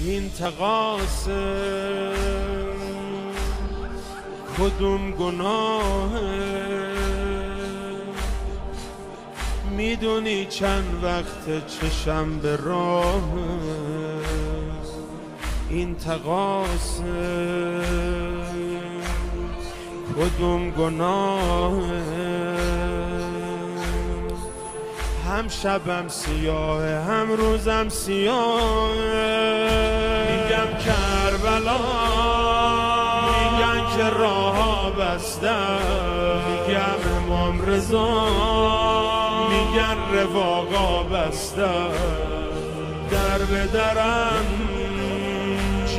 این تقاسم کدوم گناهه می‌دونی چند وقت چشم به راه؟ این تقاسم کدوم گناه؟ هم شبم سیاه هم روزم سیاه میگم کربلا میگن که راه بستم میگم امام رضا میگن رفاقا بستن در به درم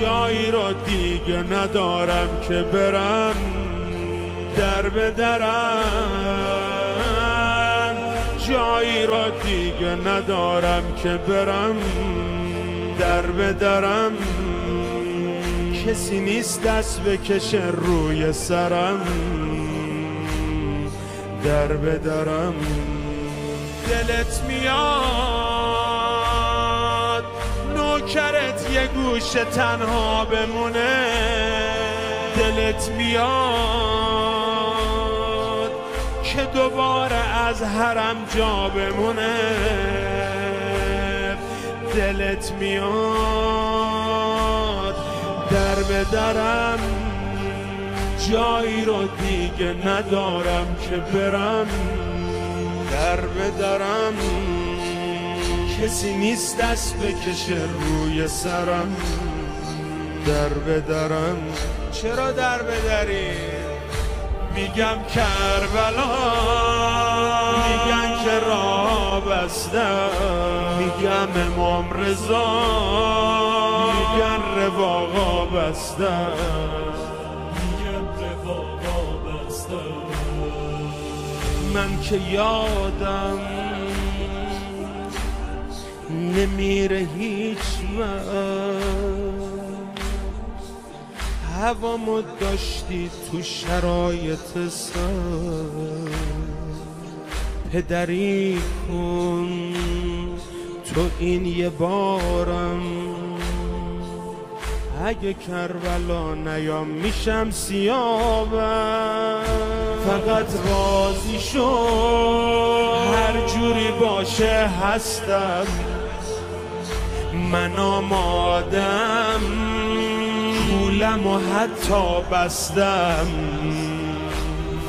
جایی را دیگه ندارم که برم. در به درم جایی را دیگه ندارم که برم در به درم. کسی نیست دست بکشه روی سرم در به درم. دلت میاد نوکرت یه گوش تنها بمونه. دلت میاد. که دوباره از حرم جا بمونه. دلت میاد در به درم. جایی رو دیگه ندارم که برم. در بدرم کسی نیست دست بکشه روی سرم. در بدرم چرا در بدری میگم کربلا. میگن که راه بستم میگم امام رضا. میگن رواقا بستم من که یادم نمیره هیچ هوامو داشتی تو شرایط سر پدری کن تو این یه بارم. اگه کربلا نیام میشم سیابم فقط راضی شو. هر جوری باشه هستم. من آمادم. کولم و حتی بستم.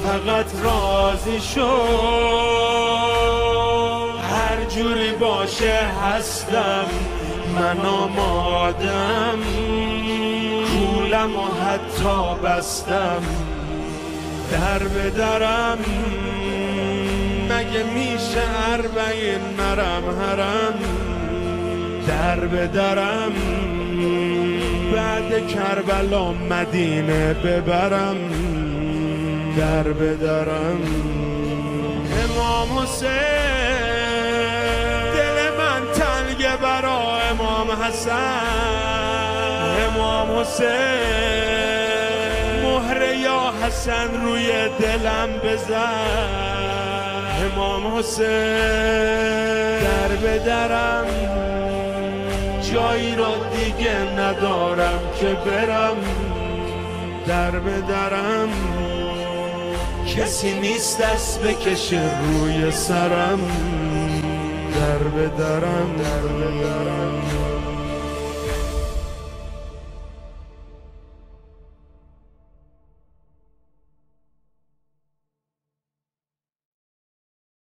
فقط راضی شو. هر جوری باشه هستم من آمادم. کولم و حتی بستم در به درم. مگه میشه اربعین نرم هرم در به درم. بعد کربلا مدینه ببرم در به درم امام حسین دل من تنگه برا امام حسن. امام حسین حسن روی دلم بزن. امام حسین در به درم جایی را دیگه ندارم که برم. در به درم. کسی نیست دست بکشه روی سرم. در به درم. در به درم.